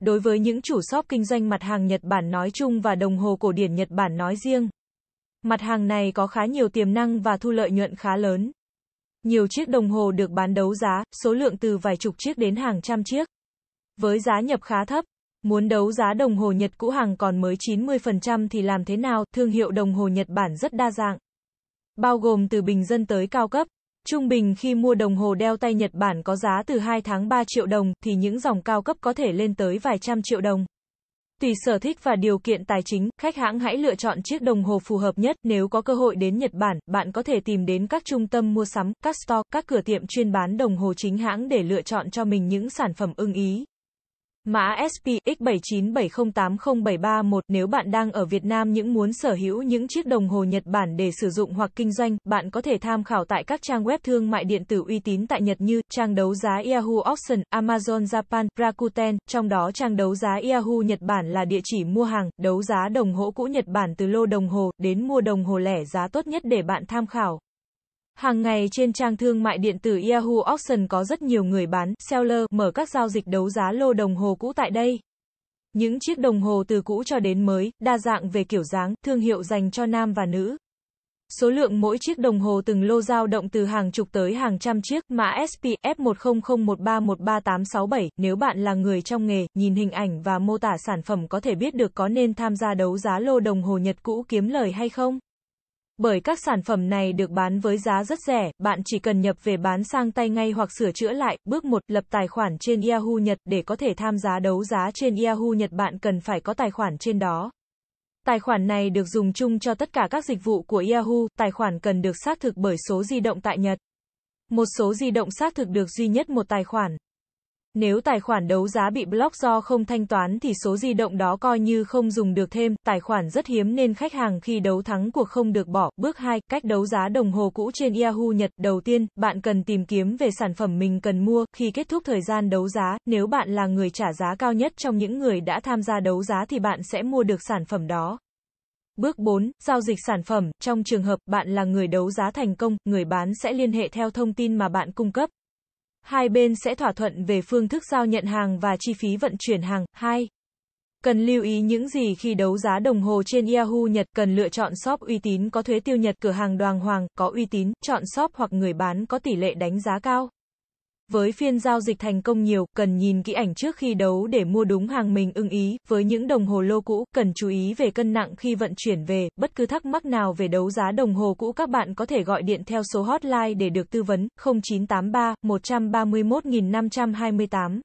đối với những chủ shop kinh doanh mặt hàng Nhật Bản nói chung và đồng hồ cổ điển Nhật Bản nói riêng. Mặt hàng này có khá nhiều tiềm năng và thu lợi nhuận khá lớn. Nhiều chiếc đồng hồ được bán đấu giá, số lượng từ vài chục chiếc đến hàng trăm chiếc. Với giá nhập khá thấp, muốn đấu giá đồng hồ Nhật cũ hàng còn mới 90% thì làm thế nào? Thương hiệu đồng hồ Nhật Bản rất đa dạng. Bao gồm từ bình dân tới cao cấp. Trung bình khi mua đồng hồ đeo tay Nhật Bản có giá từ 2 tháng 3 triệu đồng, thì những dòng cao cấp có thể lên tới vài trăm triệu đồng. Tùy sở thích và điều kiện tài chính, khách hãng hãy lựa chọn chiếc đồng hồ phù hợp nhất. Nếu có cơ hội đến Nhật Bản, bạn có thể tìm đến các trung tâm mua sắm, các store, các cửa tiệm chuyên bán đồng hồ chính hãng để lựa chọn cho mình những sản phẩm ưng ý. Mã SPX797080731 Nếu bạn đang ở Việt Nam những muốn sở hữu những chiếc đồng hồ Nhật Bản để sử dụng hoặc kinh doanh, bạn có thể tham khảo tại các trang web thương mại điện tử uy tín tại Nhật như trang đấu giá Yahoo Auction, Amazon Japan, Rakuten, trong đó trang đấu giá Yahoo Nhật Bản là địa chỉ mua hàng, đấu giá đồng hồ cũ Nhật Bản từ lô đồng hồ đến mua đồng hồ lẻ giá tốt nhất để bạn tham khảo. Hàng ngày trên trang thương mại điện tử Yahoo Auction có rất nhiều người bán, seller, mở các giao dịch đấu giá lô đồng hồ cũ tại đây. Những chiếc đồng hồ từ cũ cho đến mới, đa dạng về kiểu dáng, thương hiệu dành cho nam và nữ. Số lượng mỗi chiếc đồng hồ từng lô dao động từ hàng chục tới hàng trăm chiếc, mã SP F10013138867. Nếu bạn là người trong nghề, nhìn hình ảnh và mô tả sản phẩm có thể biết được có nên tham gia đấu giá lô đồng hồ Nhật cũ kiếm lời hay không. Bởi các sản phẩm này được bán với giá rất rẻ, bạn chỉ cần nhập về bán sang tay ngay hoặc sửa chữa lại. Bước 1, lập tài khoản trên Yahoo Nhật để có thể tham gia đấu giá trên Yahoo Nhật bạn cần phải có tài khoản trên đó. Tài khoản này được dùng chung cho tất cả các dịch vụ của Yahoo, tài khoản cần được xác thực bởi số di động tại Nhật. Một số di động xác thực được duy nhất một tài khoản. Nếu tài khoản đấu giá bị block do không thanh toán thì số di động đó coi như không dùng được thêm, tài khoản rất hiếm nên khách hàng khi đấu thắng cuộc không được bỏ. Bước 2, cách đấu giá đồng hồ cũ trên Yahoo Nhật. Đầu tiên, bạn cần tìm kiếm về sản phẩm mình cần mua, khi kết thúc thời gian đấu giá, nếu bạn là người trả giá cao nhất trong những người đã tham gia đấu giá thì bạn sẽ mua được sản phẩm đó. Bước 4, giao dịch sản phẩm, trong trường hợp bạn là người đấu giá thành công, người bán sẽ liên hệ theo thông tin mà bạn cung cấp. Hai bên sẽ thỏa thuận về phương thức giao nhận hàng và chi phí vận chuyển hàng. 2. Cần lưu ý những gì khi đấu giá đồng hồ trên Yahoo Nhật, cần lựa chọn shop uy tín có thuế tiêu Nhật, cửa hàng đoàn hoàng, có uy tín, chọn shop hoặc người bán có tỷ lệ đánh giá cao. Với phiên giao dịch thành công nhiều, cần nhìn kỹ ảnh trước khi đấu để mua đúng hàng mình ưng ý. Với những đồng hồ lô cũ, cần chú ý về cân nặng khi vận chuyển về. Bất cứ thắc mắc nào về đấu giá đồng hồ cũ các bạn có thể gọi điện theo số hotline để được tư vấn 0983 131 528.